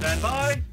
Stand by.